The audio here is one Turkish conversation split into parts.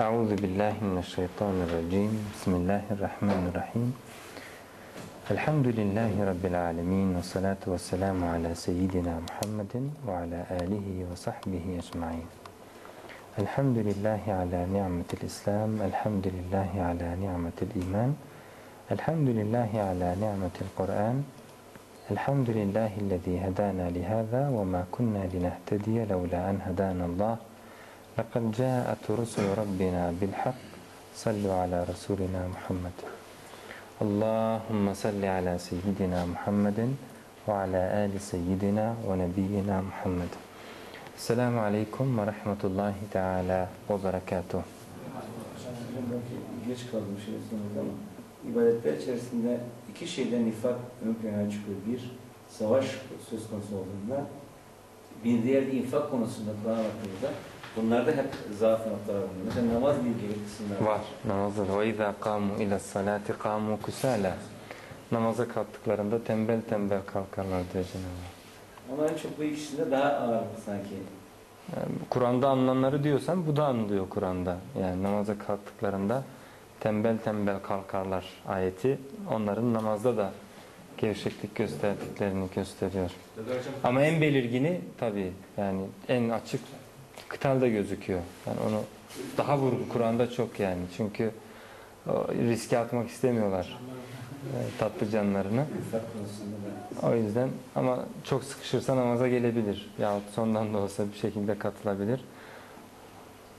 أعوذ بالله من الشيطان الرجيم. بسم الله الرحمن الرحيم. الحمد لله رب العالمين والصلاة والسلام على سيدنا محمد وعلى آله وصحبه أجمعين. الحمد لله على نعمة الإسلام الحمد لله على نعمة الإيمان الحمد لله على نعمة القرآن الحمد لله الذي هدانا لهذا وما كنا لنهتدي لولا أن هدانا الله. لقد جاءت رسل ربنا بالحق صلوا على رسولنا محمد اللهم صل على سيدنا محمد وعلى آل سيدنا ونبينا محمد السلام عليكم ورحمة الله تعالى وبركاته Geç şey sonunda ama ibadetler içerisinde iki şeyden nifak ön plana çıkıyor. Bir, savaş söz konusu olduğunda bir diğer infak konusunda Kur'an'a baktığımızda bunlarda hep zaaf noktalar bulunuyor. Mesela namazla ilgili kısımlar Var. Namazda da وَاِذَا قَامُوا اِلَى الصَّلَاةِ قَامُوا كُسَالًا Namaza kalktıklarında tembel tembel kalkarlar diyor Cenab-ı Hak. Ama en çok bu ikisinde daha ağır sanki. Yani Kur'an'da anılanları diyorsan bu da anılıyor Kur'an'da. Yani namaza kalktıklarında tembel tembel kalkarlar ayeti onların namazda da gevşeklik gösterdiklerini gösteriyor. Ama en belirgini tabii yani en açık kıtalda gözüküyor. Yani onu daha vurgu Kur'an'da çok yani. Çünkü riske atmak istemiyorlar e, tatlı canlarını. O yüzden ama çok sıkışırsa namaza gelebilir. Yahut sondan da olsa bir şekilde katılabilir.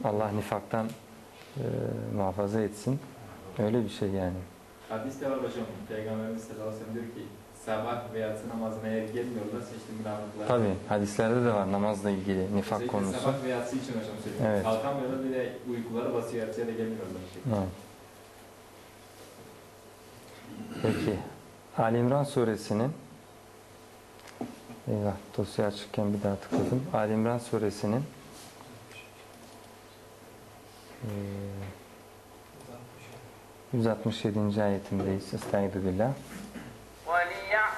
Allah nifaktan e, muhafaza etsin. Öyle bir şey yani. Hadis de var hocam. Peygamberimiz sallallahu aleyhi ve sellem diyor ki sabah veya namazına eğer gelmiyorlarsa işte münafıklar. Tabi hadislerde de var namazla ilgili nifak Özellikle konusu. Sabah ve yatsı için hocam söylüyorum. Evet. Kalkamıyorlar bir de uykuları basıyor yatsıya da gelmiyorlar. Evet. Peki. Ali İmran suresinin Eyvah dosya açıkken bir daha tıkladım. Ali İmran suresinin eee, 167. ayetindeyiz. Estaizu billah. وليعلم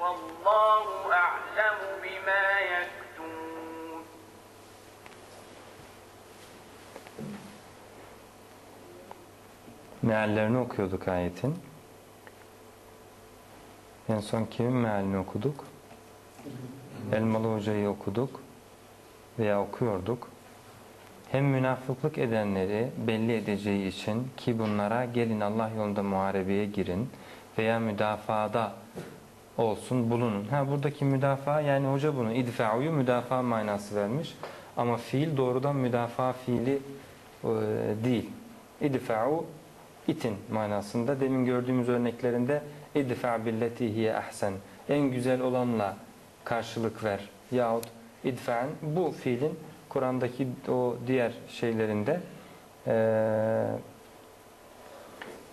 والله أعلم بما يكتمون Meallerini okuyorduk ayetin. En son kimin mealini okuduk? Elmalı Hoca'yı okuduk veya okuyorduk. Hem münafıklık edenleri belli edeceği için ki bunlara gelin Allah yolunda muharebeye girin veya müdafaada olsun bulunun. Ha buradaki müdafaa yani hoca bunu idfa'uyu müdafaa manası vermiş. Ama fiil doğrudan müdafaa fiili e, değil. İdfa'u itin manasında. Demin gördüğümüz örneklerinde idfa billeti hiye ahsen. En güzel olanla karşılık ver. Yahut idfa'en bu fiilin Kur'an'daki o diğer şeylerinde eee,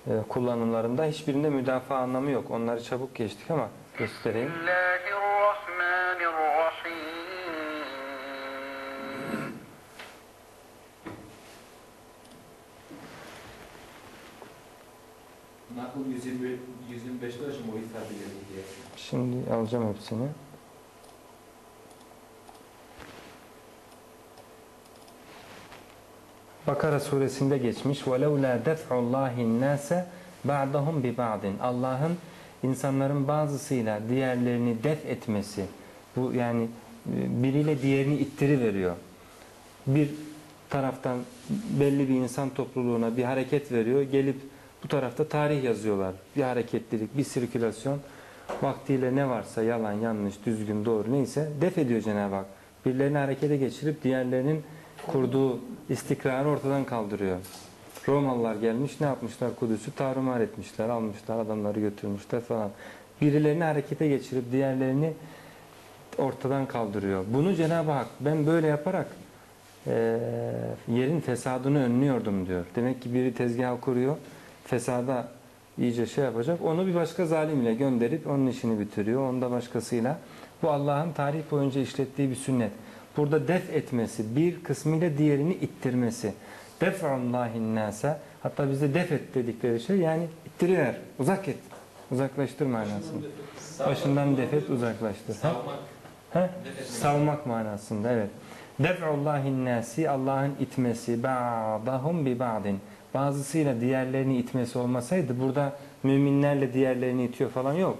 e, kullanımlarında hiçbirinde müdafaa anlamı yok. Onları çabuk geçtik ama göstereyim. الله الرحمن الرحيم Nakıl 120, 125'te hocam o ifade edildi diye. Şimdi alacağım hepsini. Bakara suresinde geçmiş. وَلَوْلَا دَفْعُ اللّٰهِ النَّاسَ بَعْدَهُمْ بِبَعْدٍ Allah'ın insanların bazısıyla diğerlerini def etmesi. Bu yani e, biriyle diğerini ittiri veriyor. Bir taraftan belli bir insan topluluğuna bir hareket veriyor. Gelip bu tarafta tarih yazıyorlar. Bir hareketlilik, bir sirkülasyon. Vaktiyle ne varsa yalan, yanlış, düzgün, doğru neyse def ediyor Cenab-ı Hak. Birilerini harekete geçirip diğerlerinin kurduğu istikrarı ortadan kaldırıyor. Romalılar gelmiş ne yapmışlar Kudüs'ü tarumar etmişler, almışlar adamları götürmüşler falan. Birilerini harekete geçirip diğerlerini ortadan kaldırıyor. Bunu Cenab-ı Hak ben böyle yaparak e, yerin fesadını önlüyordum diyor. Demek ki biri tezgah kuruyor, fesada iyice şey yapacak. Onu bir başka zalimle gönderip onun işini bitiriyor. Onu da başkasıyla. Bu Allah'ın tarih boyunca işlettiği bir sünnet. Burada def etmesi, bir kısmıyla diğerini ittirmesi. Def'ullahin nase. Hatta bizde def et dedikleri şey yani ittiriver, uzak et. Uzaklaştır manasında. Başından def et, uzaklaştır. Ha? Savmak. Etmek. Savmak manasında evet. Def'ullahin nasi Allah'ın itmesi ba'dahum bi ba'din. Bazısıyla diğerlerini itmesi olmasaydı burada müminlerle diğerlerini itiyor falan yok.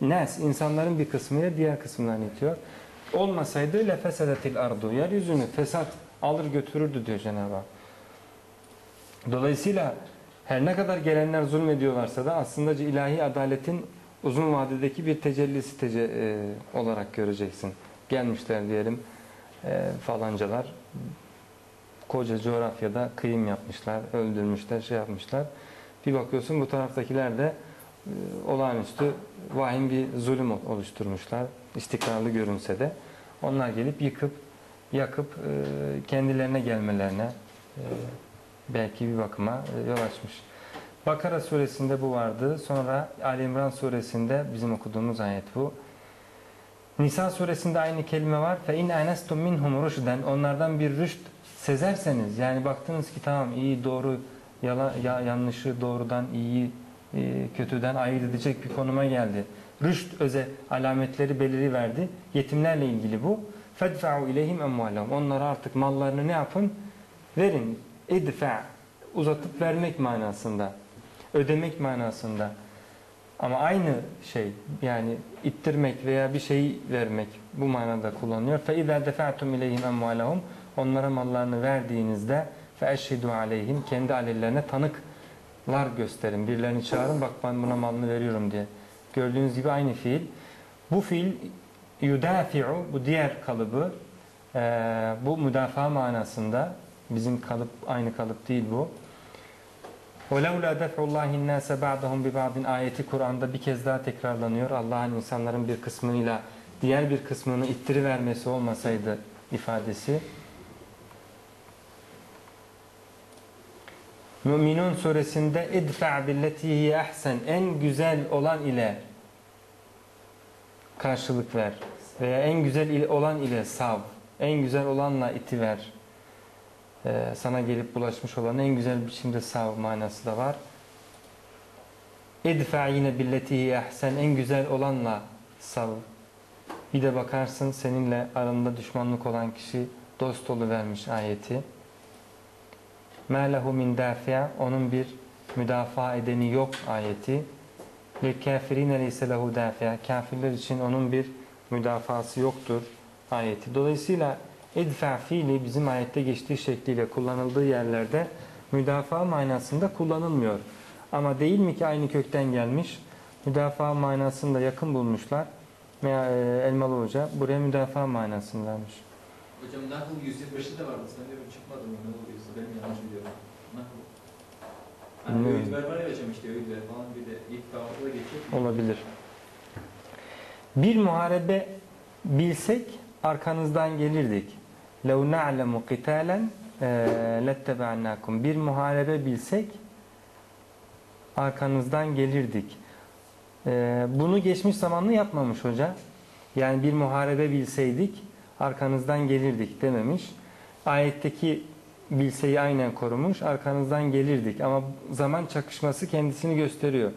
Nas insanların bir kısmıyla diğer kısımlarını itiyor. Olmasaydı lefesedetil ardu. Yeryüzünü fesat alır götürürdü diyor Cenab-ı Hak. Dolayısıyla her ne kadar gelenler zulmediyorlarsa da aslında ilahi adaletin uzun vadedeki bir tecellisi tece- e, olarak göreceksin. Gelmişler diyelim e, falancalar koca coğrafyada kıyım yapmışlar, öldürmüşler, şey yapmışlar. Bir bakıyorsun bu taraftakiler de e, olağanüstü vahim bir zulüm oluşturmuşlar. İstikrarlı görünse de. Onlar gelip yıkıp, yakıp e, kendilerine gelmelerine e, belki bir bakıma e, yol açmış. Bakara suresinde bu vardı. Sonra Ali İmran suresinde bizim okuduğumuz ayet bu. Nisa suresinde aynı kelime var. Fe in anestum minhum rushden onlardan bir rüşt sezerseniz yani baktınız ki tamam iyi doğru yala, ya, yanlışı doğrudan iyi e, kötüden ayırt edecek bir konuma geldi. Rüşt öze alametleri beliri verdi. Yetimlerle ilgili bu. Fedfa'u ileyhim emvalahum. Onlara artık mallarını ne yapın? Verin. İdfa. Uzatıp vermek manasında. Ödemek manasında. Ama aynı şey yani ittirmek veya bir şeyi vermek bu manada kullanılıyor. فَاِذَا دَفَعْتُمْ اِلَيْهِمْ اَمْوَالَهُمْ Onlara mallarını verdiğinizde فَاَشْهِدُوا عَلَيْهِمْ Kendi alellerine tanıklar gösterin. Birilerini çağırın bak ben buna malını veriyorum diye. Gördüğünüz gibi aynı fiil. Bu fiil yudafi'u bu diğer kalıbı eee, bu müdafaa manasında bizim kalıp aynı kalıp değil bu. وَلَوْلَا دَفْعُ اللّٰهِ النَّاسَ بَعْضَهُمْ بِبَعْضٍ ayeti Kur'an'da bir kez daha tekrarlanıyor. Allah'ın insanların bir kısmıyla diğer bir kısmını ittirivermesi olmasaydı ifadesi. Müminun suresinde idfa billeti hiye ahsen en güzel olan ile karşılık ver veya en güzel ile- olan ile sav. En güzel olanla itiver. Ee, sana gelip bulaşmış olan en güzel biçimde sav manası da var. Edfa yine billetihi ahsen en güzel olanla sav. Bir de bakarsın seninle aranda düşmanlık olan kişi dost vermiş ayeti. Melehu min dafi'a onun bir müdafaa edeni yok ayeti. Ve kafirine leyse lehu dafi'a kafirler için onun bir müdafası yoktur ayeti. Dolayısıyla idfa fiili bizim ayette geçtiği şekliyle kullanıldığı yerlerde müdafaa manasında kullanılmıyor. Ama değil mi ki aynı kökten gelmiş? Müdafaa manasında yakın bulmuşlar. Veya e, Elmalı Hoca buraya müdafaa manasını vermiş. Hocam Nahl 125'i de vardı. Sanıyorum çıkmadı mı ne oluyorsa. Ben yanlış biliyorum. Nahl. Hani Bilmiyorum. öğütler var ya hocam işte öğütler falan bir de ilk kavramda da geçiyor. Olabilir. Bir muharebe bilsek arkanızdan gelirdik. لَوْ نَعْلَمُ قِتَالًا لَتَّبَعْنَاكُمْ Bir muharebe bilsek arkanızdan gelirdik. Ee, Bunu geçmiş zamanlı yapmamış hoca. Yani bir muharebe bilseydik arkanızdan gelirdik dememiş. Ayetteki bilseyi aynen korumuş. Arkanızdan gelirdik. Ama zaman çakışması kendisini gösteriyor.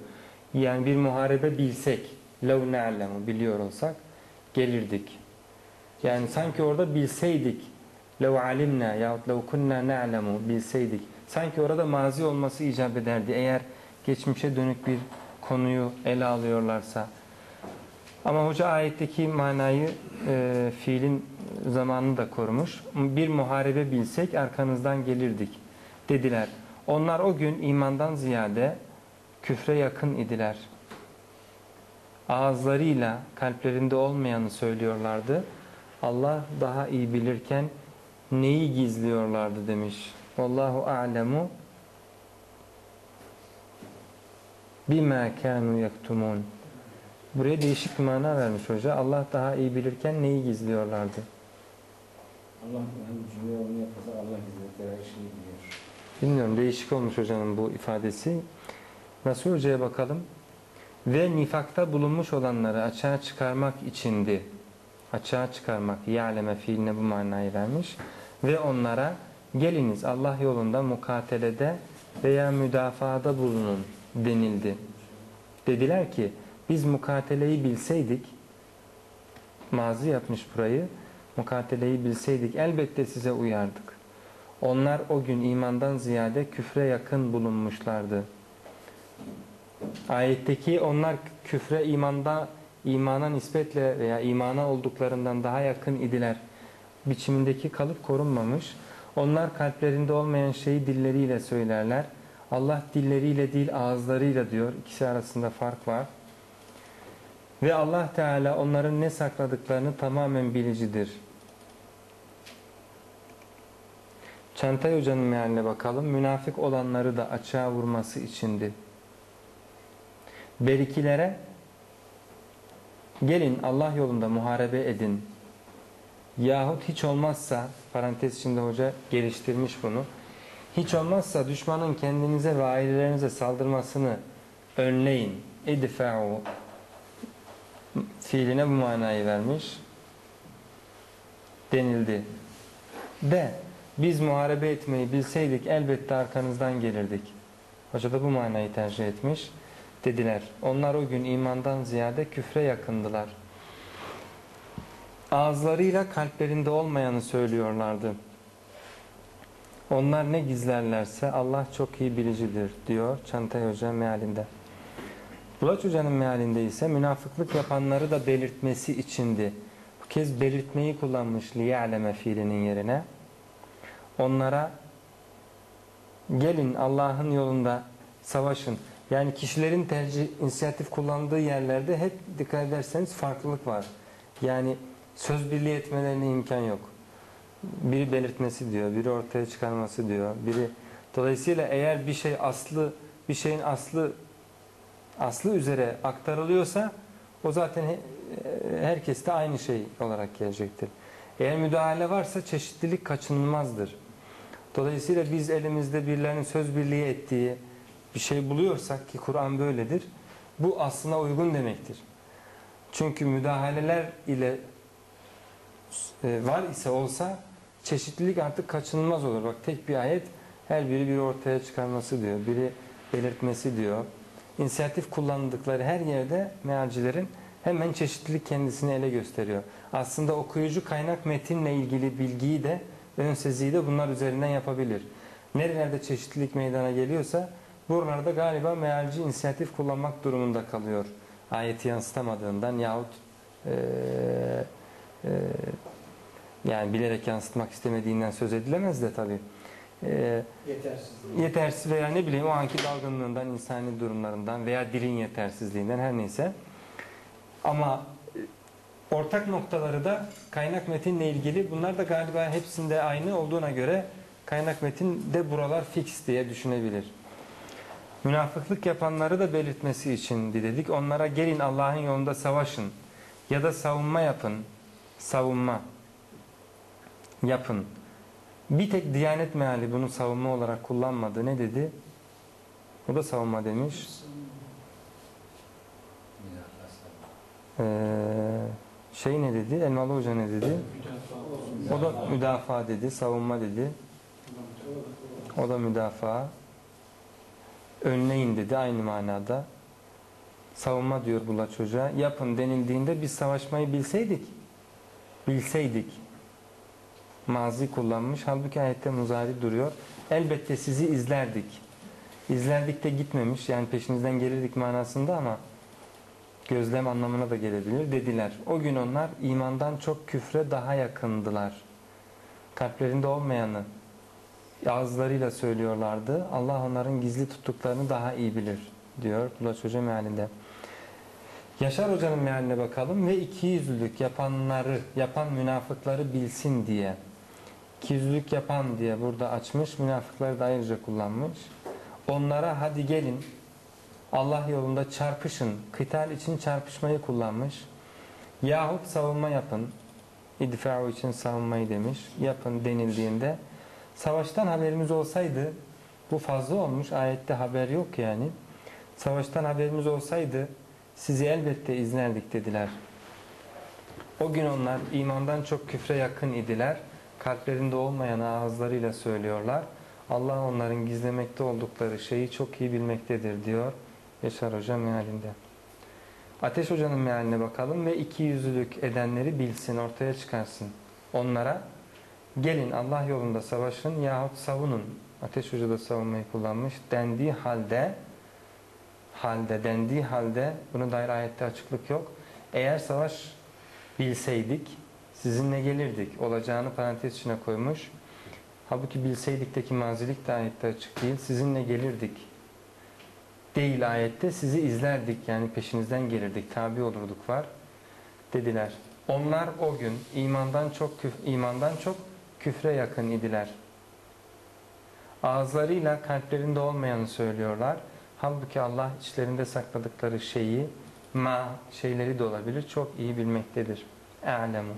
Yani bir muharebe bilsek, لَوْ نَعْلَمُ biliyor olsak gelirdik. Yani sanki orada bilseydik, لَوْ عَلِمْنَا yahut لَوْ كُنَّا نَعْلَمُ bilseydik. Sanki orada mazi olması icap ederdi. Eğer geçmişe dönük bir konuyu ele alıyorlarsa. Ama hoca ayetteki manayı e, fiilin zamanını da korumuş. Bir muharebe bilsek arkanızdan gelirdik dediler. Onlar o gün imandan ziyade küfre yakın idiler. Ağızlarıyla kalplerinde olmayanı söylüyorlardı. Allah daha iyi bilirken neyi gizliyorlardı demiş. Vallahu a'lemu bima kanu yaktumun. Buraya değişik bir mana vermiş hoca. Allah daha iyi bilirken neyi gizliyorlardı? Allah cümle onu yaparsa Allah hizmetleri her şeyi biliyor. Bilmiyorum değişik olmuş hocanın bu ifadesi. Nasıl hocaya bakalım? Ve nifakta bulunmuş olanları açığa çıkarmak içindi. Açığa çıkarmak, ya'leme fiiline bu manayı vermiş. Ve onlara geliniz Allah yolunda mukatelede veya müdafaada bulunun denildi. Dediler ki biz mukateleyi bilseydik, mazi yapmış burayı, mukateleyi bilseydik elbette size uyardık. Onlar o gün imandan ziyade küfre yakın bulunmuşlardı. Ayetteki onlar küfre imanda imana nispetle veya imana olduklarından daha yakın idiler. Biçimindeki kalıp korunmamış. Onlar kalplerinde olmayan şeyi dilleriyle söylerler. Allah dilleriyle değil ağızlarıyla diyor. İkisi arasında fark var. Ve Allah Teala onların ne sakladıklarını tamamen bilicidir. Çantay Hoca'nın mealine bakalım. Münafık olanları da açığa vurması içindi. Berikilere gelin Allah yolunda muharebe edin. Yahut hiç olmazsa parantez içinde hoca geliştirmiş bunu. Hiç olmazsa düşmanın kendinize ve ailelerinize saldırmasını önleyin. İdfa'u fiiline bu manayı vermiş. Denildi. De biz muharebe etmeyi bilseydik elbette arkanızdan gelirdik. Hoca da bu manayı tercih etmiş. Dediler. Onlar o gün imandan ziyade küfre yakındılar. Ağızlarıyla kalplerinde olmayanı söylüyorlardı. Onlar ne gizlerlerse Allah çok iyi bilicidir diyor Çantay Hoca mealinde. Bulaç Hoca'nın mealinde ise münafıklık yapanları da belirtmesi içindi. Bu kez belirtmeyi kullanmış liya'leme fiilinin yerine. Onlara gelin Allah'ın yolunda savaşın. Yani kişilerin tercih, inisiyatif kullandığı yerlerde hep dikkat ederseniz farklılık var. Yani söz birliği etmelerine imkan yok. Biri belirtmesi diyor, biri ortaya çıkarması diyor, biri dolayısıyla eğer bir şey aslı bir şeyin aslı aslı üzere aktarılıyorsa o zaten he- herkeste aynı şey olarak gelecektir. Eğer müdahale varsa çeşitlilik kaçınılmazdır. Dolayısıyla biz elimizde birilerinin söz birliği ettiği bir şey buluyorsak ki Kur'an böyledir. Bu aslına uygun demektir. Çünkü müdahaleler ile e, var ise olsa çeşitlilik artık kaçınılmaz olur. Bak tek bir ayet her biri bir ortaya çıkarması diyor. Biri belirtmesi diyor. İnisiyatif kullandıkları her yerde mealcilerin hemen çeşitlilik kendisini ele gösteriyor. Aslında okuyucu kaynak metinle ilgili bilgiyi de ön seziyi de bunlar üzerinden yapabilir. Nerelerde çeşitlilik meydana geliyorsa buralarda galiba mealci inisiyatif kullanmak durumunda kalıyor. Ayeti yansıtamadığından yahut eee eee yani bilerek yansıtmak istemediğinden söz edilemez de tabii. Eee Yetersizliği. yetersiz veya ne bileyim o anki dalgınlığından, insani durumlarından veya dilin yetersizliğinden her neyse. Ama e, ortak noktaları da kaynak metinle ilgili bunlar da galiba hepsinde aynı olduğuna göre kaynak metin de buralar fix diye düşünebilir. Münafıklık yapanları da belirtmesi için dedik. Onlara gelin Allah'ın yolunda savaşın ya da savunma yapın. Savunma yapın. Bir tek Diyanet meali bunu savunma olarak kullanmadı. Ne dedi? O da savunma demiş. Ee, şey ne dedi? Elmalı Hoca ne dedi? O da müdafaa dedi, savunma dedi. O da müdafaa. Önleyin dedi aynı manada. Savunma diyor Bulaç Hoca. Yapın denildiğinde biz savaşmayı bilseydik. Bilseydik. Mazi kullanmış. Halbuki ayette muzari duruyor. Elbette sizi izlerdik. İzlerdik de gitmemiş. Yani peşinizden gelirdik manasında ama gözlem anlamına da gelebilir dediler. O gün onlar imandan çok küfre daha yakındılar. Kalplerinde olmayanı ağızlarıyla söylüyorlardı. Allah onların gizli tuttuklarını daha iyi bilir diyor Bulaç Hoca mealinde. Yaşar Hoca'nın mealine bakalım ve ikiyüzlülük yapanları, yapan münafıkları bilsin diye. İkiyüzlülük yapan diye burada açmış, münafıkları da ayrıca kullanmış. Onlara hadi gelin Allah yolunda çarpışın. Kıtal için çarpışmayı kullanmış. Yahut savunma yapın. İdfa'u için savunmayı demiş. Yapın denildiğinde savaştan haberimiz olsaydı bu fazla olmuş. Ayette haber yok yani. Savaştan haberimiz olsaydı sizi elbette izlerdik dediler. O gün onlar imandan çok küfre yakın idiler. Kalplerinde olmayan ağızlarıyla söylüyorlar. Allah onların gizlemekte oldukları şeyi çok iyi bilmektedir diyor Yaşar Hoca mealinde. Ateş Hoca'nın mealine bakalım ve iki yüzlülük edenleri bilsin, ortaya çıkarsın. Onlara gelin Allah yolunda savaşın yahut savunun. Ateş Hoca da savunmayı kullanmış. Dendiği halde halde dendiği halde buna dair ayette açıklık yok. Eğer savaş bilseydik sizinle gelirdik. Olacağını parantez içine koymuş. Halbuki bilseydikteki mazilik de ayette açık değil. Sizinle gelirdik. Değil ayette sizi izlerdik yani peşinizden gelirdik. Tabi olurduk var. Dediler. Onlar o gün imandan çok küf imandan çok küfre yakın idiler. Ağızlarıyla kalplerinde olmayanı söylüyorlar. Halbuki Allah içlerinde sakladıkları şeyi ma şeyleri de olabilir. Çok iyi bilmektedir. E'lemu.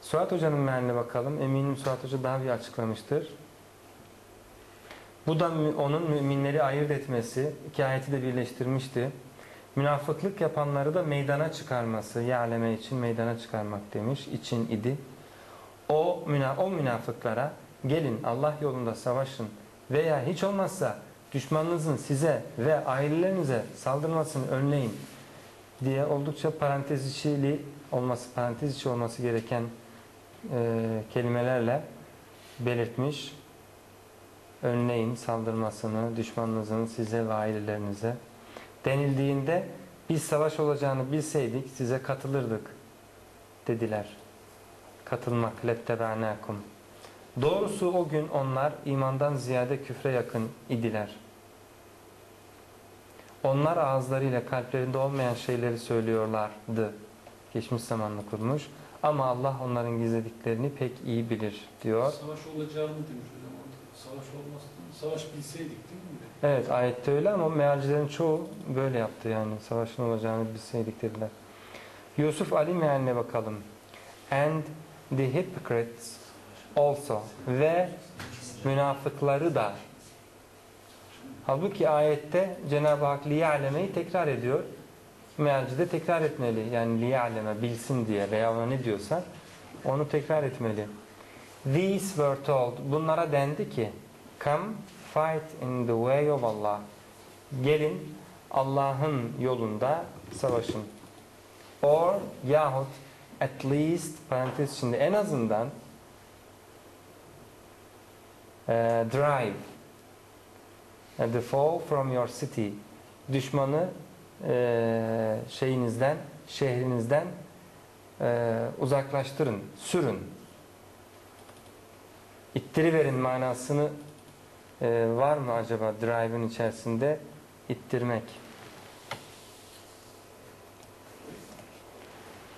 Suat Hoca'nın mealine bakalım. Eminim Suat Hoca daha bir açıklamıştır. Bu da onun müminleri ayırt etmesi, iki ayeti de birleştirmişti. Münafıklık yapanları da meydana çıkarması, ya'leme için meydana çıkarmak demiş, için idi. O, müna o münafıklara gelin Allah yolunda savaşın veya hiç olmazsa düşmanınızın size ve ailelerinize saldırmasını önleyin diye oldukça parantez içili olması, parantez içi olması gereken e, kelimelerle belirtmiş. Önleyin saldırmasını düşmanınızın size ve ailelerinize denildiğinde biz savaş olacağını bilseydik size katılırdık dediler. Katılmak lettebe'nakum. Doğrusu o gün onlar imandan ziyade küfre yakın idiler. Onlar ağızlarıyla kalplerinde olmayan şeyleri söylüyorlardı. Geçmiş zamanla kurmuş. Ama Allah onların gizlediklerini pek iyi bilir diyor. Savaş olacağını demiş hocam. Savaş olmaz. Savaş bilseydik değil mi? Evet ayette öyle ama mealcilerin çoğu böyle yaptı yani. Savaşın olacağını bilseydik dediler. Yusuf Ali mealine bakalım. And the hypocrites also ve münafıkları da Halbuki ayette Cenab-ı Hak liya'lemeyi tekrar ediyor. Mealci de tekrar etmeli. Yani liya'leme bilsin diye veya ona ne diyorsa onu tekrar etmeli. These were told. Bunlara dendi ki Come fight in the way of Allah. Gelin Allah'ın yolunda savaşın. Or yahut at least parantez içinde en azından e, drive. And the fall from your city. Düşmanı e, şeyinizden şehrinizden e, uzaklaştırın sürün. İttiriverin manasını e, var mı acaba drive'ın içerisinde ittirmek?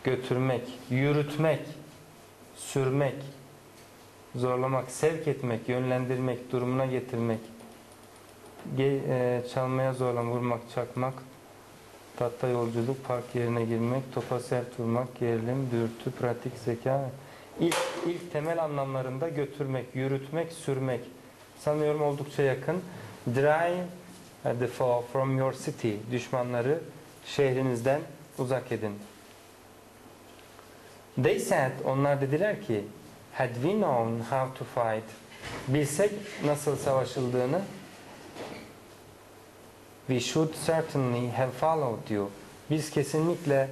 Götürmek yürütmek sürmek zorlamak sevk etmek yönlendirmek durumuna getirmek Ge- e, çalmaya zorlan, vurmak, çakmak, tahta yolculuk, park yerine girmek, topa sert vurmak, gerilim, dürtü, pratik, zeka. İlk, ilk temel anlamlarında götürmek, yürütmek, sürmek. Sanıyorum oldukça yakın. Drive the foe from your city. Düşmanları şehrinizden uzak edin. They said, onlar dediler ki, had we known how to fight, bilsek nasıl savaşıldığını, We should certainly have followed you. Biz kesinlikle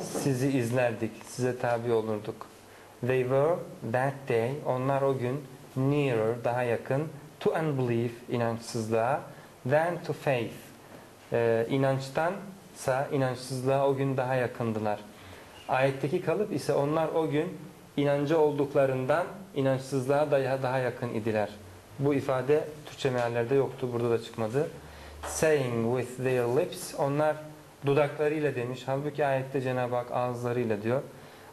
sizi izlerdik, size tabi olurduk. They were that day, onlar o gün nearer, daha yakın to unbelief, inançsızlığa than to faith. Ee, inançtansa inançsızlığa o gün daha yakındılar. Ayetteki kalıp ise onlar o gün inancı olduklarından inançsızlığa daha, daha yakın idiler. Bu ifade Türkçe meallerde yoktu, burada da çıkmadı saying with their lips onlar dudaklarıyla demiş. Halbuki ayette Cenab-ı Hak ağızlarıyla diyor.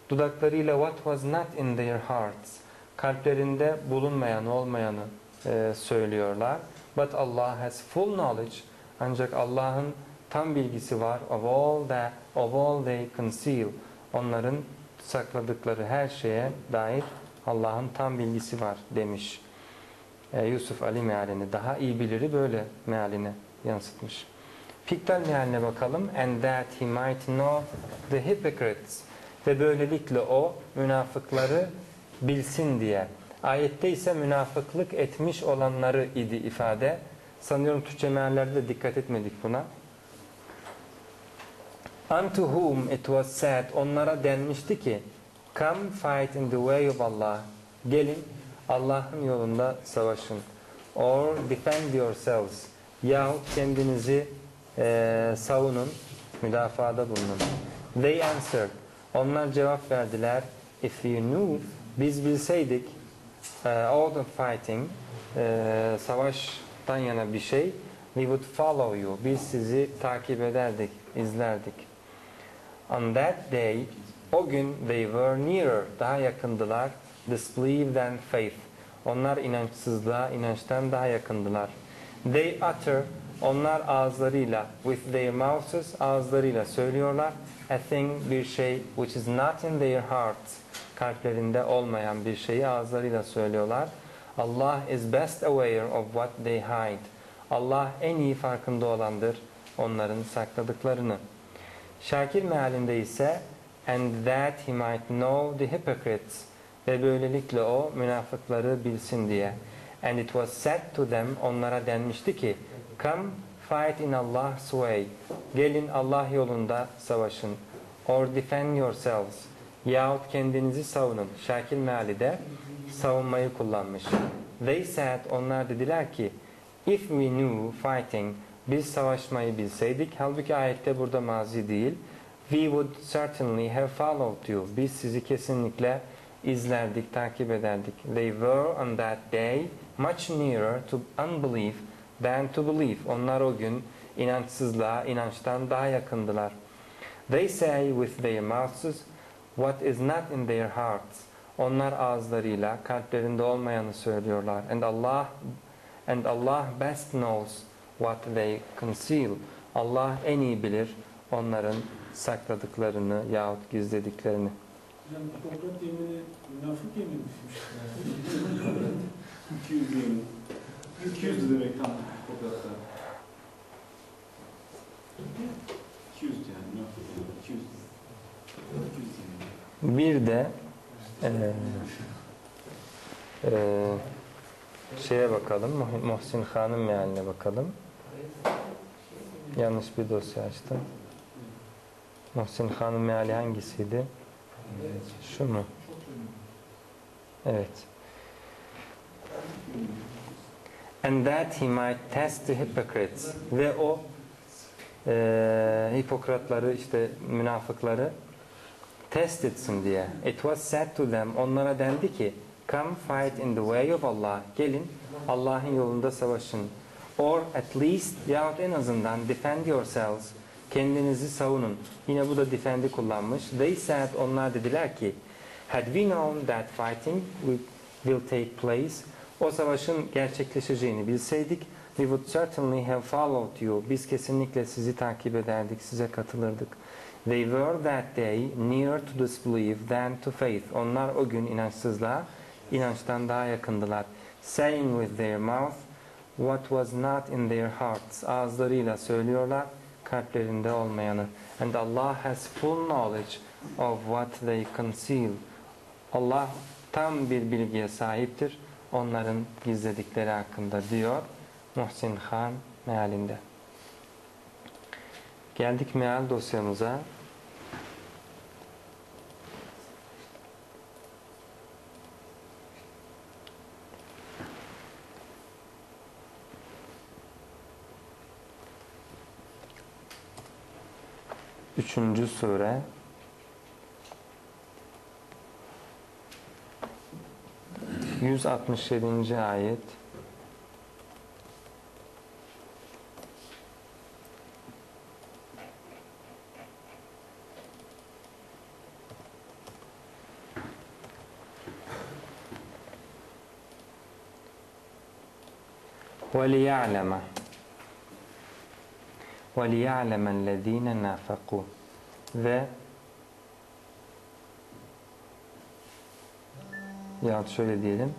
Dudaklarıyla what was not in their hearts. Kalplerinde bulunmayan, olmayanı e, söylüyorlar. But Allah has full knowledge. Ancak Allah'ın tam bilgisi var. Of all that, of all they conceal. Onların sakladıkları her şeye dair Allah'ın tam bilgisi var demiş. Ee, Yusuf Ali mealini daha iyi biliri böyle mealini yansıtmış. Piktal mealine bakalım. And that he might know the hypocrites. Ve böylelikle o münafıkları bilsin diye. Ayette ise münafıklık etmiş olanları idi ifade. Sanıyorum Türkçe meallerde de dikkat etmedik buna. Unto whom it was said, onlara denmişti ki, Come fight in the way of Allah. Gelin Allah'ın yolunda savaşın. Or defend yourselves. Yahut kendinizi eee, savunun, müdafada bulunun. They answered. Onlar cevap verdiler. If you knew, biz bilseydik, eee, all the fighting, eee, savaştan yana bir şey, we would follow you. Biz sizi takip ederdik, izlerdik. On that day, o gün they were nearer, daha yakındılar, disbelief than faith. Onlar inançsızlığa, inançtan daha yakındılar. They utter, onlar ağızlarıyla, with their mouths, ağızlarıyla söylüyorlar, a thing, bir şey, which is not in their hearts, kalplerinde olmayan bir şeyi ağızlarıyla söylüyorlar. Allah is best aware of what they hide. Allah en iyi farkında olandır onların sakladıklarını. Şakir mealinde ise and that he might know the hypocrites ve böylelikle o münafıkları bilsin diye. And it was said to them onlara denmişti ki come fight in Allah's way. Gelin Allah yolunda savaşın. Or defend yourselves. Yahut kendinizi savunun. Şakir meali de savunmayı kullanmış. They said onlar dediler ki if we knew fighting biz savaşmayı bilseydik halbuki ayette burada mazi değil. We would certainly have followed you. Biz sizi kesinlikle izlerdik takip ederdik. They were on that day much nearer to unbelief than to belief. Onlar o gün inançsızlığa inançtan daha yakındılar. They say with their mouths what is not in their hearts? Onlar ağızlarıyla kalplerinde olmayanı söylüyorlar. And Allah and Allah best knows what they conceal. Allah en iyi bilir onların sakladıklarını yahut gizlediklerini. Yani Hipokrat yemini münafık yeminmişmiş. 200 yemin. 200 demek tam Hipokrat'ta. 200 yani münafık yemin. 200. 200 yemin. Bir de eee eee, şeye bakalım, Muh- Muhsin Han'ın mealine bakalım. Yanlış bir dosya açtım. Muhsin Han'ın meali hangisiydi? Şu mu? Evet. And that he might test the hypocrites. Ve o eee Hipokratları işte münafıkları test etsin diye. It was said to them, onlara dendi ki, come fight in the way of Allah. Gelin Allah'ın yolunda savaşın. Or at least yahut en azından defend yourselves. Kendinizi savunun. Yine bu da defend'i kullanmış. They said, onlar dediler ki, had we known that fighting will- take place, o savaşın gerçekleşeceğini bilseydik, we would certainly have followed you. Biz kesinlikle sizi takip ederdik, size katılırdık. They were that day nearer to disbelief than to faith. Onlar o gün inançsızlığa, inançtan daha yakındılar. Saying with their mouth what was not in their hearts. Ağızlarıyla söylüyorlar, kalplerinde olmayanı. And Allah has full knowledge of what they conceal. Allah tam bir bilgiye sahiptir onların gizledikleri hakkında diyor Muhsin Han mealinde. Geldik meal dosyamıza. Üçüncü sure. Yüz altmış yedinci ayet. وَلِيَعْلَمَ وَلِيَعْلَمَ الَّذ۪ينَ نَافَقُوا Ve ya şöyle diyelim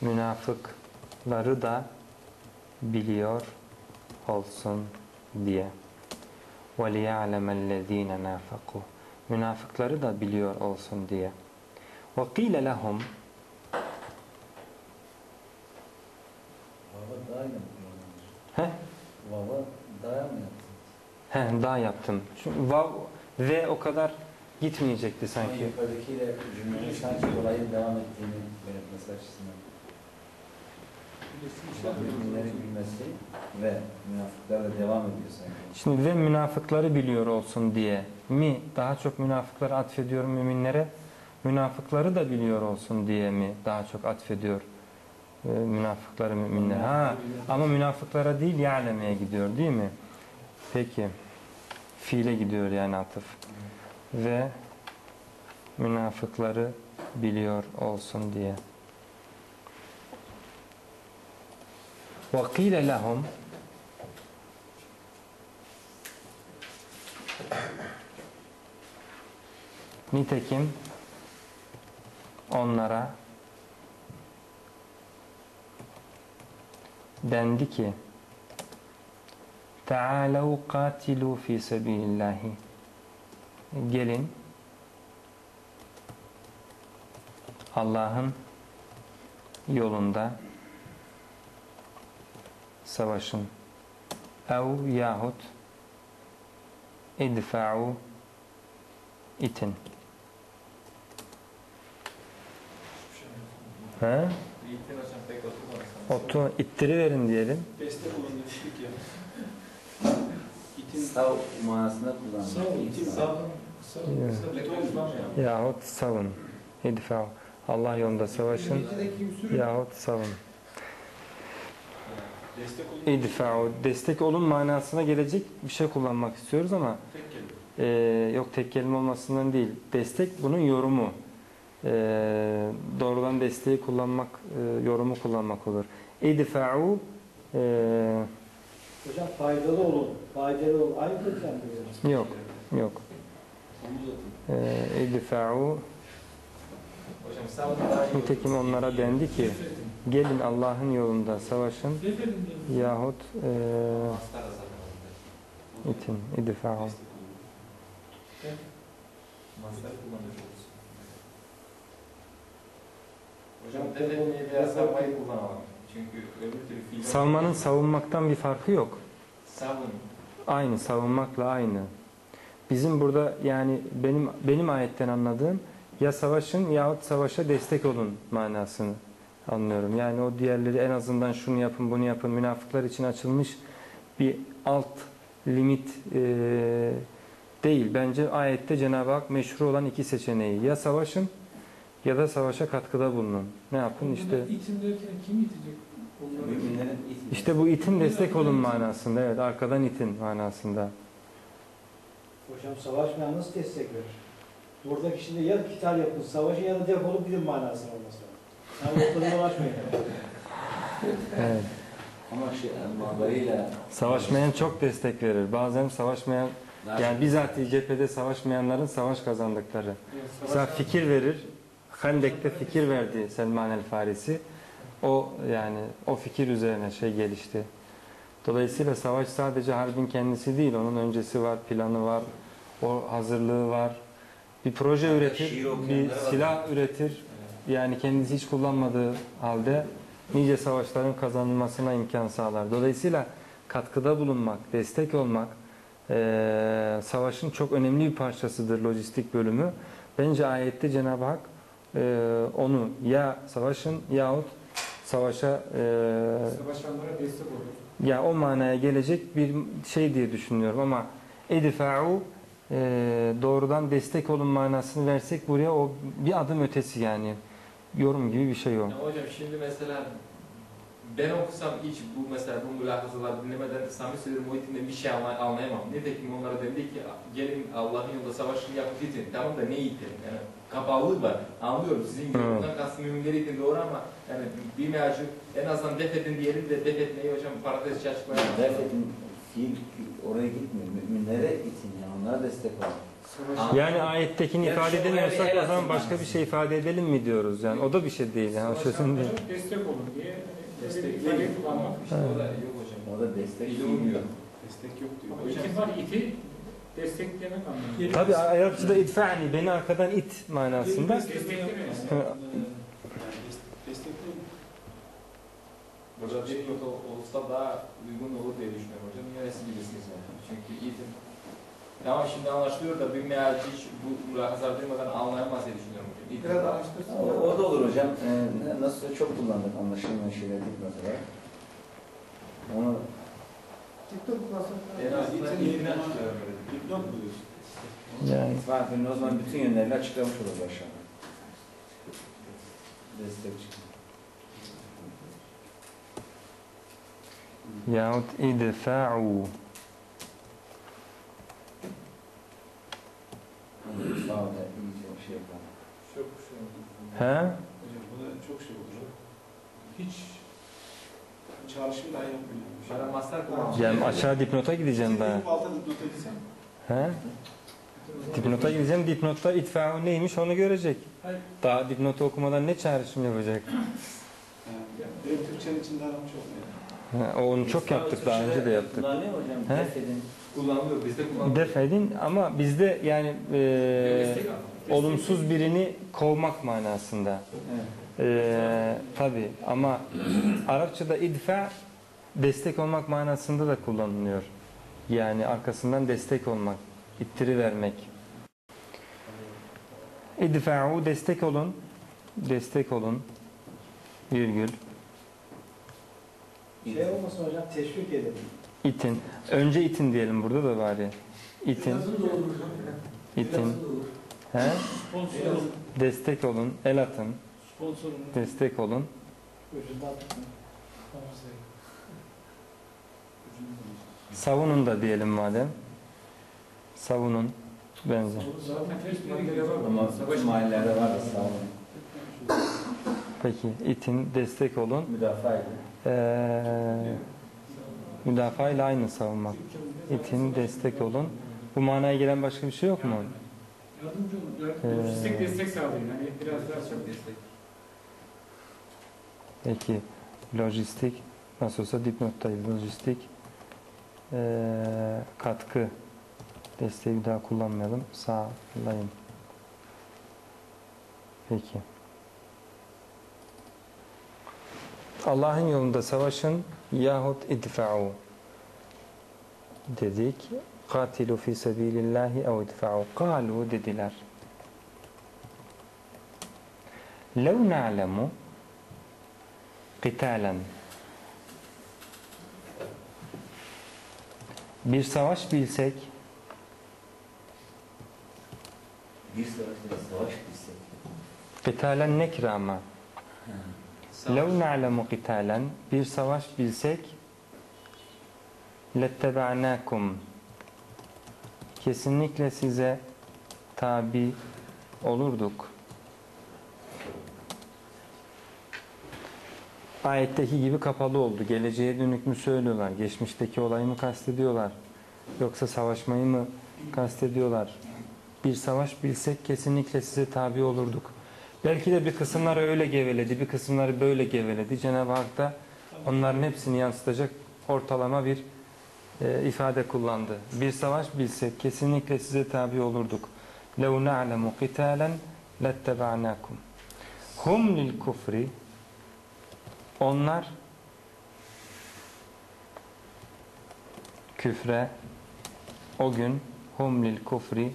münafıkları da biliyor olsun diye. وَلِيَعْلَمَ الَّذ۪ينَ نَافَقُوا Münafıkları da biliyor olsun diye. وَقِيلَ لَهُمْ daha yaptım. Çünkü vav ve o kadar gitmeyecekti Ama sanki. yukarıdakiyle cümlenin sanki olayın devam ettiğini belirtmesi açısından. Müminlerin bilmesi ve münafıklar da devam ediyor sanki. Şimdi ve münafıkları biliyor olsun diye mi daha çok münafıkları atfediyor müminlere münafıkları da biliyor olsun diye mi daha çok atfediyor e, münafıkları müminlere ha ama münafıklara değil ya'lemeye gidiyor değil mi peki fiile gidiyor yani atıf ve münafıkları biliyor olsun diye وَقِيلَ لَهُمْ Nitekim onlara dendi ki Teâlev katilû fî sebîlillâhi Gelin Allah'ın yolunda savaşın. Ev yahut idfa'u itin. He? Otu ittiriverin diyelim. Dedik ya. İtin Sav manasında kullanılır. sağ ol, itin sağ ol. Sağ ol. Evet. Sağ ol. İtin olsun. oturmamıyor. Yahut savun. İdfa'u. Allah yolunda savaşın. Yahut savun. destek olun. İdfa'u. Destek olun manasına gelecek bir şey kullanmak istiyoruz ama Tek kelime. Ee, yok tek kelime olmasından değil. Destek bunun yorumu. Ee, doğrudan desteği kullanmak, e, yorumu kullanmak olur. İdfa'u e, Hocam faydalı olun, faydalı olun. Aynı hocam diyor. yok, yok. Ee, İdfa'u nitekim onlara dendi ki gelin Allah'ın yolunda savaşın yahut e, itin. İdfa'u. Mastar kullanıyoruz. Hocam veya yok. savmayı kullanamam. Çünkü öbür türlü fiil... Savmanın savunmaktan bir farkı yok. Savun. Aynı, savunmakla aynı. Bizim burada yani benim benim ayetten anladığım ya savaşın yahut savaşa destek olun manasını anlıyorum. Yani o diğerleri en azından şunu yapın bunu yapın münafıklar için açılmış bir alt limit e, değil. Bence ayette Cenab-ı Hak meşru olan iki seçeneği ya savaşın ya da savaşa katkıda bulunun. Ne yapın işte İtin derken kim itecek? İşte bu itin destek olun manasında evet arkadan itin manasında. Hocam savaşmayan nasıl destek verir? Buradaki şimdi ya kital yapın, savaşın ya da defolup gidin manasına olması lazım. Yani ortada dolaşmayın. Evet. Ama şey manlarıyla Savaşmayan çok destek verir. Bazen savaşmayan yani bizatihi cephede savaşmayanların savaş kazandıkları. Mesela Savaş- fikir verir. Hendek'te fikir verdi Selman el Farisi. O yani o fikir üzerine şey gelişti. Dolayısıyla savaş sadece harbin kendisi değil. Onun öncesi var, planı var, o hazırlığı var. Bir proje üretir, bir var. silah üretir. Yani kendisi hiç kullanmadığı halde nice savaşların kazanılmasına imkan sağlar. Dolayısıyla katkıda bulunmak, destek olmak eee, savaşın çok önemli bir parçasıdır lojistik bölümü. Bence ayette Cenab-ı Hak eee, onu ya savaşın yahut savaşa eee, Savaşanlara destek olun. ya o manaya gelecek bir şey diye düşünüyorum ama edifa'u e, doğrudan destek olun manasını versek buraya o bir adım ötesi yani yorum gibi bir şey o. Ya hocam şimdi mesela ben okusam hiç bu mesela bu mülahazaları dinlemeden samimi söylüyorum o itinden bir şey anlay- anlayamam. Nitekim onlara dendi ki gelin Allah'ın yolunda savaşını yapıp itin. Tamam da ne itin? Yani kapalılık var. Anlıyorum sizin yorumdan kastım müminleri itin doğru ama yani bir meacı en azından def edin diyelim de def etmeyi hocam parantez içi açıklayamam. Defetin fiil oraya gitmiyor. Müminlere itin yani onlara destek olun. Yani ayettekini Yani ifade edemiyorsak o zaman başka bir şey ifade edelim mi diyoruz yani. O da bir şey değil yani. O sözün değil. Destek olun diye Destek destek değil. kullanmak. İşte o da yok hocam. O da destek olmuyor. Destek yok diyor. İti var iti desteklemek anlamında. Tabi Arapçada itfa'ni beni arkadan it manasında. Desteklemek. Burada dipnot ol- olsa daha uygun olur diye düşünüyorum hocam. Yine siz bilirsiniz yani. Çünkü eğitim Tamam şimdi anlaşılıyor da bir mealci hiç bu mülakaza duymadan anlayamaz diye düşünüyorum hocam. Biraz araştırsın. O, o da olur hocam. Ee, nasıl çok kullandık anlaşılmayan şeyler dipnot olarak. Onu Açıklıyorum böyle. Dipnot mu diyorsun? Yani itfakın o zaman bütün yönlerini açıklamış olur aşağıda. Destek çıkıyor. yahut idfa'u Onu sağ da iyice şey yapalım. Çok şey oldu. He? Hocam bu da çok şey olur. Hiç çağrışım dahi yapmıyor. Yani aşağı dipnota gideceğim ben. He? Dipnota gideceğim. Dipnotta itfa'u neymiş onu görecek. Hayır. Daha dipnotu okumadan ne çağrışım yapacak? Benim Türkçenin içinde aram çok. He, onu çok yaptık daha önce de yaptık. Kullanıyor mu hocam? He? Def edin. Kullanılıyor. Bizde kullanılıyor. Def edin ama bizde yani e, olumsuz birini kovmak manasında. Evet. Ee, tabi ama Arapçada idfa destek olmak manasında da kullanılıyor. Yani arkasından destek olmak, ittiri vermek. İdfa'u destek olun, destek olun, virgül, Şey olmasın hocam teşvik edelim. itin. Önce itin diyelim burada da bari. İtin, itin. He? Destek olun, el atın, destek olun. Savunun da diyelim madem. Savunun. Benzer. Ama mahallelerde var da sağ olun. Peki itin destek olun. Müdafaa edin. Ee, müdafaa ile aynı savunmak. İtin destek olun. Bu manaya gelen başka bir şey yok mu? Yardımcı olun. Ee, Lojistik destek sağlayın. Hani biraz daha çok destek. Peki lojistik nasıl olsa dipnottayız. Lojistik ee, katkı desteği bir daha kullanmayalım. Sağlayın. Peki. Allah'ın yolunda savaşın yahut idfa'u dedik. Katilu fi sebilillahi ev idfa'u. Kalu dediler. Lev na'lemu qitalen bir savaş bilsek Bir savaşta savaş bilsek. qitalen nekre ama Savaş. lev na'lemu qitalen bir savaş bilsek lettebe'nakum kesinlikle size tabi olurduk. Ayetteki gibi kapalı oldu. Geleceğe dönük mü söylüyorlar? Geçmişteki olayı mı kastediyorlar? Yoksa savaşmayı mı kastediyorlar? Bir savaş bilsek kesinlikle size tabi olurduk. Belki de bir kısımları öyle geveledi, bir kısımları böyle geveledi. Cenab-ı Hak da onların hepsini yansıtacak ortalama bir e, ifade kullandı. Bir savaş bilsek kesinlikle size tabi olurduk. لَوْ نَعْلَمُ قِتَالًا لَاتَّبَعْنَاكُمْ Hum lil kufri onlar küfre o gün hum lil kufri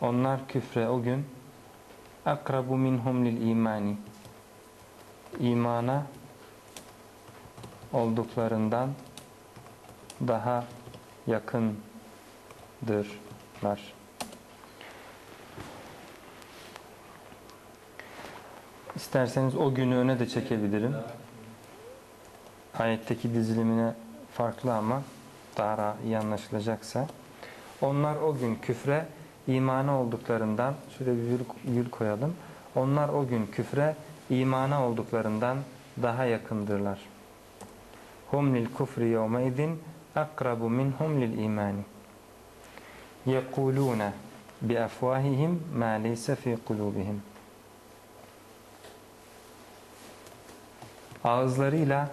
onlar küfre o gün akrabu minhum lil imani imana olduklarından daha yakındırlar. İsterseniz o günü öne de çekebilirim ayetteki dizilimine farklı ama daha iyi anlaşılacaksa. Onlar o gün küfre imana olduklarından, şöyle bir virgül koyalım. Onlar o gün küfre imana olduklarından daha yakındırlar. Hum lil kufri yevme idin akrabu minhum lil imani. Yekulune bi afwahihim ma leyse fi kulubihim. Ağızlarıyla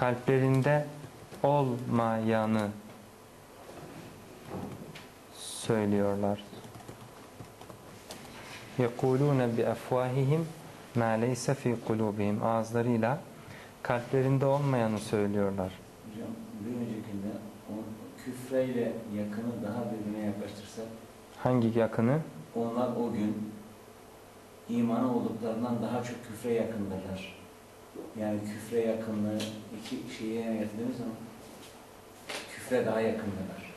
kalplerinde olmayanı söylüyorlar. يَقُولُونَ بِأَفْوَاهِهِمْ مَا لَيْسَ فِي قُلُوبِهِمْ Ağızlarıyla kalplerinde olmayanı söylüyorlar. Hocam bir öncekinde o küfreyle yakını daha birbirine yaklaştırsak Hangi yakını? onlar o gün imana olduklarından daha çok küfre yakındırlar. Yani küfre yakınlığı iki şeye getirdiğimiz zaman küfre daha yakındırlar.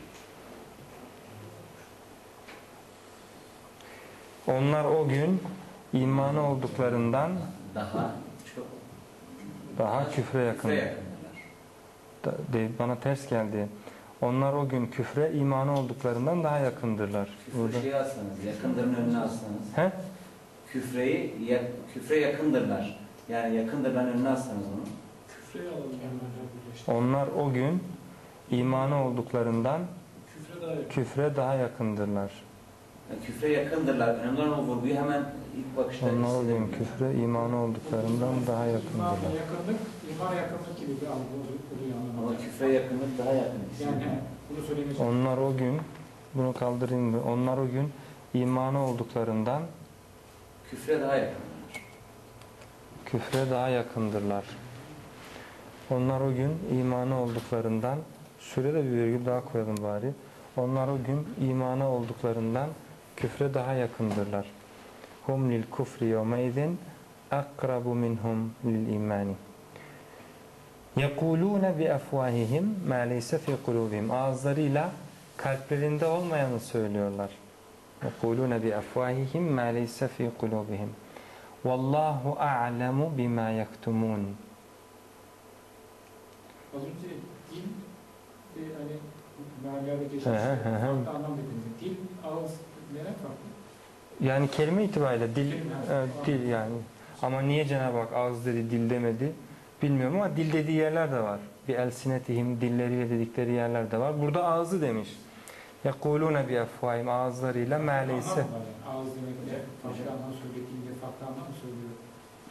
Onlar o gün imanı olduklarından Daha çok daha küfre yakın. küfre de- Bana ters geldi. Onlar o gün küfre imanı olduklarından daha yakındırlar. Küfre Burada. şey alsanız, yakındırın önüne alsanız, He? küfreyi, ya- küfre yakındırlar. Yani yakındırların önüne alsanız onu. Hocam birleştir. Onlar o gün imanı olduklarından Küfre daha yakın. küfre daha yakındırlar. Yani küfre yakındırlar. Önemli olan o vurguyu hemen ilk bakışta Onlar o gün küfre imanı olduklarından daha yakındırlar. yakınlık, imana yakınlık gibi bir algı oluyor Ama küfre yakınlık daha yakın. Yani bunu söylemeye Onlar o gün bunu kaldırayım mı? Onlar o gün imanı olduklarından Küfre daha yakın. Küfre daha yakındırlar. Onlar o gün imanı olduklarından şuraya da bir virgül daha koyalım bari. Onlar o gün imanı olduklarından küfre daha yakındırlar. Hum lil kufri yevmeizin akrabu minhum lil imani. Yekulune bi afwahihim ma leyse fi kulubihim. Ağızlarıyla kalplerinde olmayanı söylüyorlar. Yekulune bi afwahihim ma leyse fi kulubihim. Vallahu a'lemu bima yaktumun. Az önce dil e, hani meallerde geçmiş hı. farklı anlam dediniz. Dil, ağız neden farklı? Yani kelime itibariyle dil, Kelime, evet. dil yani. Ama niye Cenab-ı Hak ağız dedi, dil demedi bilmiyorum ama dil dediği yerler de var. Bir elsinetihim dilleriyle dedikleri yerler de var. Burada ağzı demiş. Yekulune bi efvahim ağızlarıyla yani. Ağız demekle farklı anlam söylediğinde farklı anlam mı söylüyor?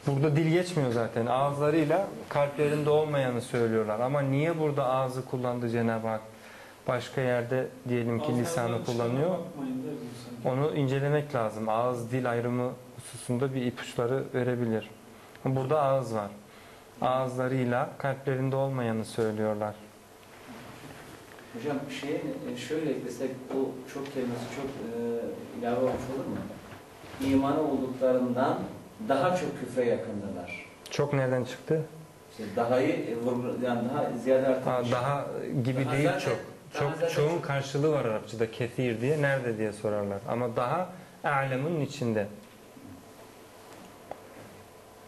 Burada dil geçmiyor zaten. Ağızlarıyla kalplerinde olmayanı söylüyorlar. Ama niye burada ağzı kullandı Cenab-ı Hak? Başka yerde diyelim ki lisanı kullanıyor. Da insan. Onu incelemek lazım. Ağız dil ayrımı hususunda bir ipuçları verebilir. Burada ağız var. Ağızlarıyla kalplerinde olmayanı söylüyorlar. Hocam şey şöyle eklesek o çok kelimesi çok e, ilave olmuş olur mu? İmanı olduklarından daha çok küfre yakındırlar. Çok nereden çıktı? İşte daha'yı e, yani daha ziyade Ha, daha gibi Daha değil zaten- çok. Çok zaten çoğun çok- karşılığı var Arapçada kethir diye. Nerede diye sorarlar. Ama daha a'lemun içinde.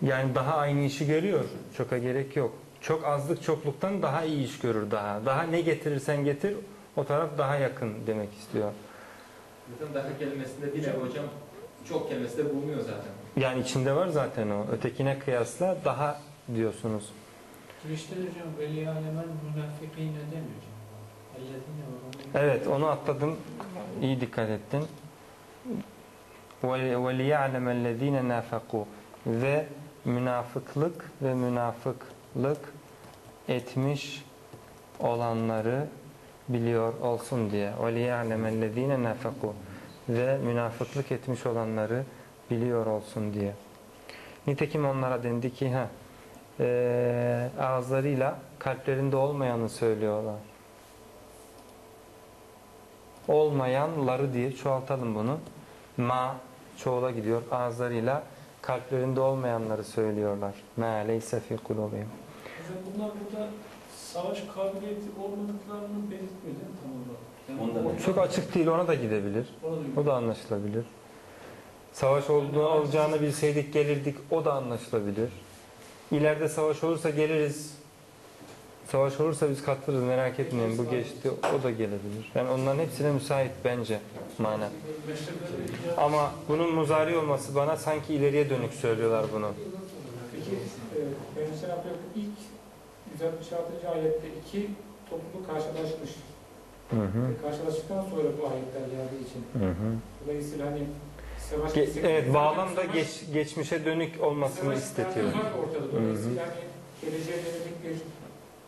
Yani daha aynı işi görüyor. Çoka gerek yok Çok azlık çokluktan daha iyi iş görür daha. Daha ne getirirsen getir o taraf daha yakın demek istiyor. Zaten daha kelimesinde bir nevi hocam çok kelimesi de bulunuyor zaten. Yani içinde var zaten o. Ötekine kıyasla daha diyorsunuz. Girişte hocam veli alemen münafikine demiyor. Ellezine ve Evet onu atladım. İyi dikkat ettin. وَلِيَعْلَمَ الَّذ۪ينَ نَافَقُوا Ve münafıklık ve münafıklık etmiş olanları biliyor olsun diye. وَلِيَعْلَمَ الَّذ۪ينَ نَافَقُوا Ve münafıklık etmiş olanları biliyor olsun diye. Nitekim onlara dendi ki ha, e, ağızlarıyla kalplerinde olmayanı söylüyorlar olmayanları diye çoğaltalım bunu. Ma çoğula gidiyor ağızlarıyla kalplerinde olmayanları söylüyorlar. Ma leyse fi kulubihim. Hocam bunlar burada savaş kabiliyeti olmadıklarını belirtmiyor değil mi tam olarak? Yani orta- Çok açık değil ona da gidebilir. Ona da O da anlaşılabilir. Savaş olduğunu olacağını bilseydik gelirdik o da anlaşılabilir. İleride savaş olursa geliriz. Savaş olursa biz katılırız merak etmeyin bu geçti o da gelebilir. Yani onların hepsine müsait bence mana. Ama bunun muzari olması bana sanki ileriye dönük söylüyorlar bunu. Peki e, Yani ilk 166. ayette iki topluluk karşılaşmış. Hı hı. Ve karşılaştıktan sonra bu ayetler geldiği için. Hı hı. Dolayısıyla hani savaş Ge- evet bağlamda savaş- geç, geçmişe dönük olmasını savaş istetiyor. var ortada. Dolayısıyla hani geleceğe dönük bir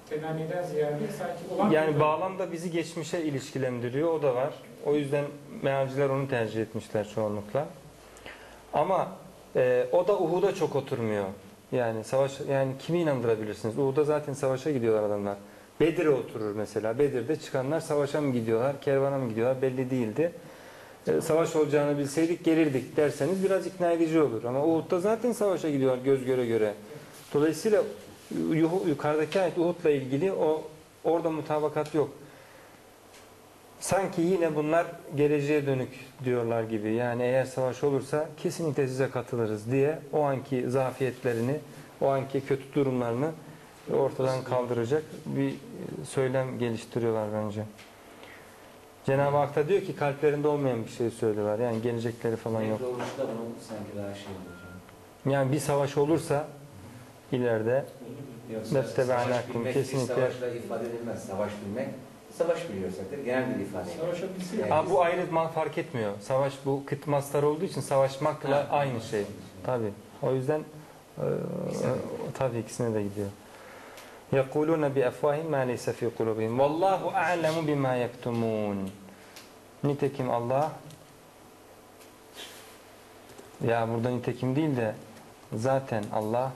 temenniden ziyade sanki olan Yani bir- bağlamda bizi geçmişe ilişkilendiriyor. O da var. O yüzden mealciler onu tercih etmişler çoğunlukla. Ama e, o da Uhud'a çok oturmuyor. Yani savaş yani kimi inandırabilirsiniz? Uhud'a zaten savaşa gidiyorlar adamlar. Bedir'e oturur mesela. Bedir'de çıkanlar savaşa mı gidiyorlar, kervana mı gidiyorlar belli değildi. E, savaş olacağını bilseydik gelirdik derseniz biraz ikna edici olur. Ama Uhud'da zaten savaşa gidiyorlar göz göre göre. Dolayısıyla yukarıdaki ayet Uhud'la ilgili o orada mutabakat yok. Sanki yine bunlar geleceğe dönük diyorlar gibi. Yani eğer savaş olursa kesinlikle size katılırız diye o anki zafiyetlerini, o anki kötü durumlarını ortadan kaldıracak bir söylem geliştiriyorlar bence. Cenab-ı Hak da diyor ki kalplerinde olmayan bir şey söylüyorlar. Yani gelecekleri falan yok. Sanki daha şey. Yani bir savaş olursa ileride Yoksa savaş bilmek kesinlikle- savaşla ifade edilmez. Savaş bilmek, savaş biliyorsak genel bir ifade. Savaşabilse Evet. Aa, bu ayrı fark etmiyor. Savaş bu kıt mastar olduğu için savaşmakla Ha. aynı şey. Tabi. O yüzden e, tabii ikisine de gidiyor. يَقُولُونَ بِأَفْوَاهِمْ مَا لَيْسَ فِي قُلُوبِهِمْ وَاللّٰهُ أَعْلَمُ بِمَا يَكْتُمُونَ Nitekim Allah ya burada nitekim değil de zaten Allah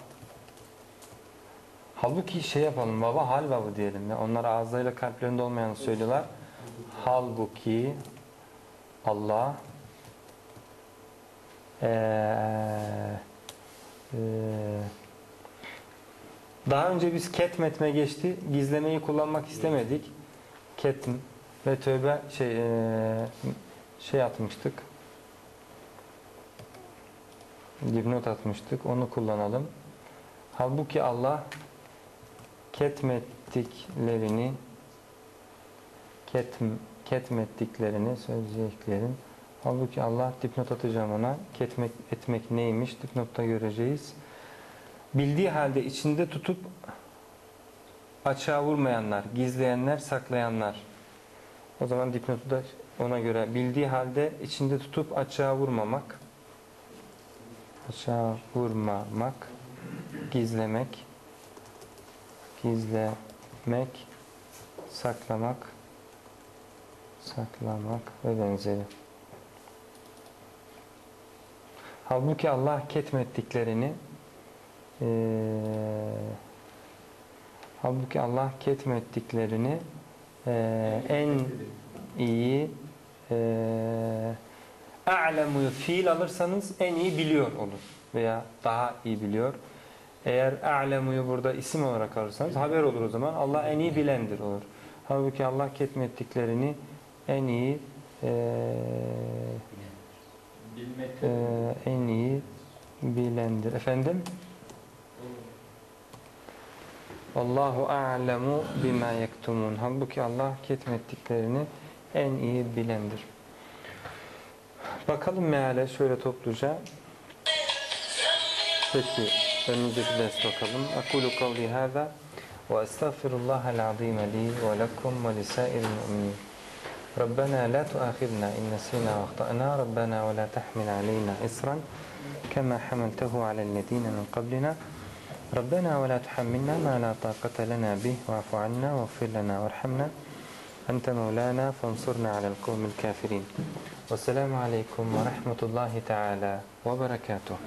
halbuki şey yapalım baba hal babı diyelim ya onlar ağızlarıyla kalplerinde olmayanı söylüyorlar halbuki Allah eee eee, daha önce biz ketmetme geçti. Gizlemeyi kullanmak istemedik. Ketm ve tövbe şey eee, şey atmıştık. Dipnot atmıştık. Onu kullanalım. Halbuki Allah ketmettiklerini ketm, ketmettiklerini söyleyeceklerin halbuki Allah dipnot atacağım ona. Ketmek etmek neymiş? Dipnotta göreceğiz. Bildiği halde içinde tutup açığa vurmayanlar gizleyenler saklayanlar. O zaman dipnotu da ona göre. Bildiği halde içinde tutup açığa vurmamak açığa vurmamak gizlemek gizlemek saklamak saklamak ve benzeri. Halbuki Allah ketmettiklerini eee halbuki Allah ketmettiklerini eee, en iyi eee a'lemu'yu fiil alırsanız en iyi biliyor olur veya daha iyi biliyor. Eğer a'lemu'yu burada isim olarak alırsanız haber olur o zaman. Allah en iyi bilendir olur. Halbuki Allah ketmettiklerini en iyi Bilmek. eee, en iyi bilendir. Efendim? Allahu a'lemu bima yektumun. Halbuki Allah ketmettiklerini en iyi bilendir. Bakalım meale şöyle topluca. Peki kavli hâzâ ve estağfirullahal azîme li ve lekum ve lisâiril mu'minin. ربنا لا تؤاخذنا إن نسينا وأخطأنا. ربنا ولا تحمل علينا إصرا كما حملته على الذين من قبلنا. ربنا ولا تحملنا ما لا طاقة لنا به. واعف عنا واغفر لنا وارحمنا. أنت مولانا فانصرنا على القوم الكافرين. والسلام عليكم ورحمة الله تعالى وبركاته.